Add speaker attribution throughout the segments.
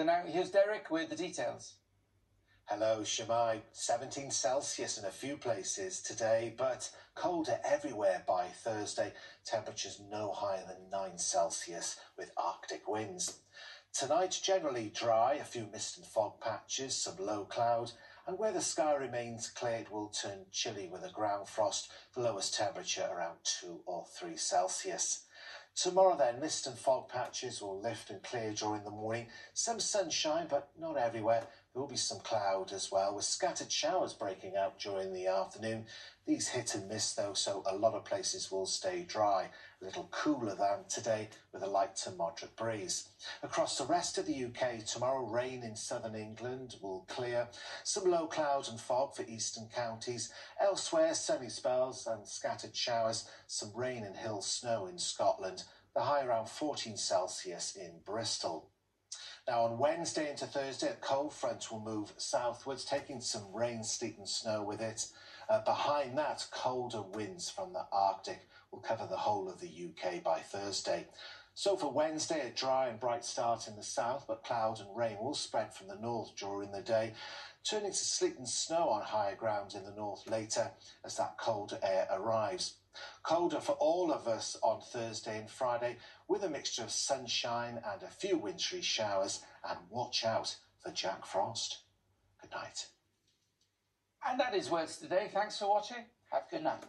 Speaker 1: weather now. Here's Derek with the details.
Speaker 2: Hello, Shemai. 17 Celsius in a few places today, but colder everywhere by Thursday. Temperatures no higher than 9 Celsius with Arctic winds. Tonight, generally dry, a few mist and fog patches, some low cloud, and where the sky remains clear, it will turn chilly with a ground frost, the lowest temperature around 2 or 3 Celsius. Tomorrow then, mist and fog patches will lift and clear during the morning. Some sunshine, but not everywhere. There will be some cloud as well, with scattered showers breaking out during the afternoon. These hit and miss though, so a lot of places will stay dry. A little cooler than today, with a light to moderate breeze. Across the rest of the UK, tomorrow rain in southern England will clear. Some low clouds and fog for eastern counties. Elsewhere, sunny spells and scattered showers. Some rain and hill snow in Scotland. The high around 14 Celsius in Bristol. Now, on Wednesday into Thursday, a cold front will move southwards, taking some rain, sleet, and snow with it. Uh, behind that, colder winds from the Arctic will cover the whole of the UK by Thursday. So for Wednesday, a dry and bright start in the south, but cloud and rain will spread from the north during the day, turning to sleet and snow on higher grounds in the north later as that colder air arrives. Colder for all of us on Thursday and Friday with a mixture of sunshine and a few wintry showers. And watch out for Jack Frost. Good night.
Speaker 1: And that is Wales Today. Thanks for watching. Have a good night.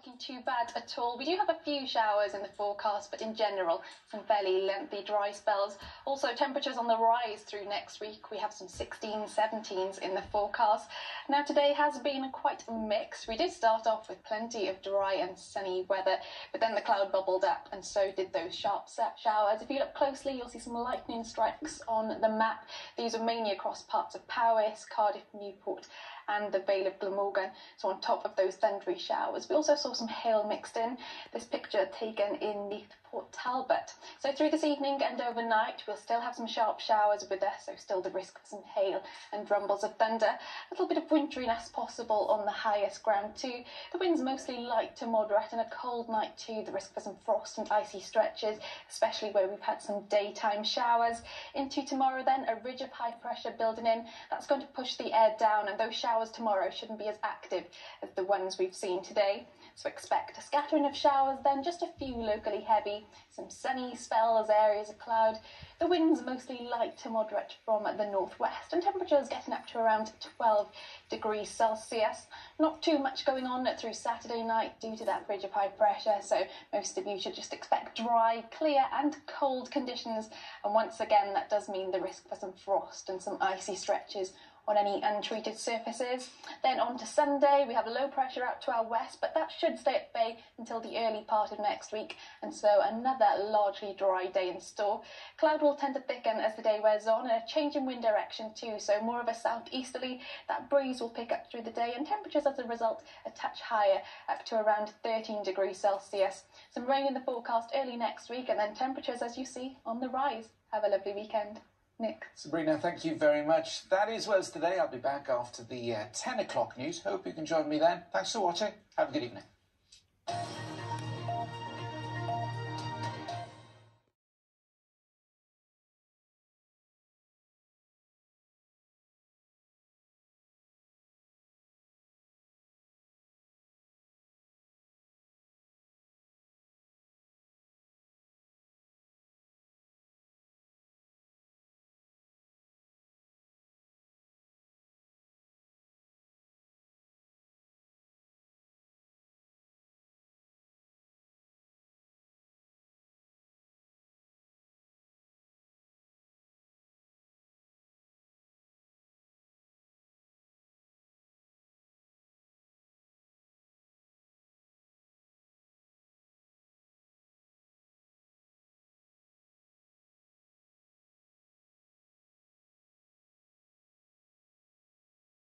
Speaker 3: Looking too bad at all. We do have a few showers in the forecast, but in general, some fairly lengthy dry spells. Also, temperatures on the rise through next week. We have some 16s, 17s in the forecast. Now, today has been quite a mix. We did start off with plenty of dry and sunny weather, but then the cloud bubbled up, and so did those sharp showers. If you look closely, you'll see some lightning strikes on the map. These are mainly across parts of Powys, Cardiff, Newport, and the Vale of Glamorgan. So on top of those thundery showers, we also saw some hail mixed in. This picture taken in Neath Port Talbot. So through this evening and overnight, we'll still have some sharp showers with us, so still the risk of some hail and rumbles of thunder. A little bit of winteriness possible on the highest ground too. The wind's mostly light to moderate and a cold night too. The risk for some frost and icy stretches, especially where we've had some daytime showers. Into tomorrow then, a ridge of high pressure building in. That's going to push the air down and those showers tomorrow shouldn't be as active as the ones we've seen today. So expect a scattering of showers, then just a few locally heavy, some sunny spells, areas of cloud. The winds mostly light to moderate from the northwest, and temperatures getting up to around 12 degrees Celsius. Not too much going on through Saturday night due to that ridge of high pressure, so most of you should just expect dry, clear, and cold conditions. And once again, that does mean the risk for some frost and some icy stretches on any untreated surfaces. Then on to Sunday, we have low pressure out to our west, but that should stay at bay until the early part of next week, and so another largely dry day in store. Cloud will tend to thicken as the day wears on, and a change in wind direction too, so more of a southeasterly. That breeze will pick up through the day, and temperatures as a result a touch higher, up to around 13 degrees Celsius. Some rain in the forecast early next week, and then temperatures, as you see, on the rise. Have a lovely weekend. Nick.
Speaker 1: Sabrina, thank you very much. That is Wales Today. I'll be back after the uh, 10 o'clock news. Hope you can join me then. Thanks for watching. Have a good evening.